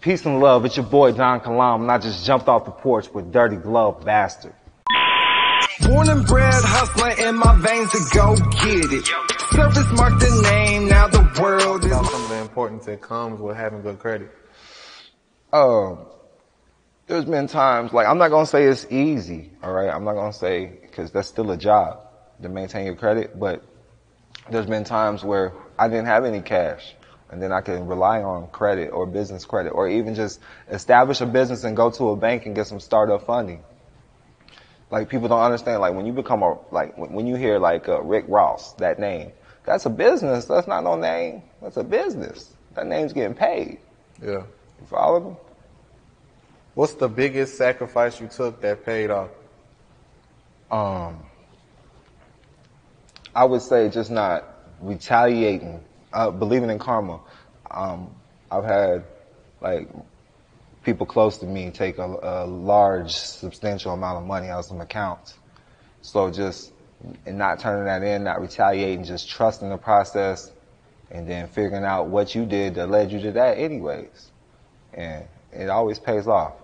Peace and love. It's your boy Don Kilam, and I just jumped off the porch with Dirty Glove Bastard. Born and bred hustler in my veins to go get it. Surface marked the name, now the world is. About some of the importance that comes with having good credit. Um, there's been times, like, I'm not gonna say it's easy, alright? I'm not gonna say, cause that's still a job to maintain your credit, but there's been times where I didn't have any cash. And then I can rely on credit or business credit or even just establish a business and go to a bank and get some startup funding. Like people don't understand, like when you become a, like when you hear like uh, Rick Ross, that name, that's a business. That's not no name. That's a business. That name's getting paid. Yeah. You follow me? What's the biggest sacrifice you took that paid off? Um, I would say just not retaliating, uh, believing in karma. Um, I've had like people close to me take a, a large, substantial amount of money out of some accounts. So just and not turning that in, not retaliating, just trusting the process, and then figuring out what you did that led you to that, anyways. And it always pays off.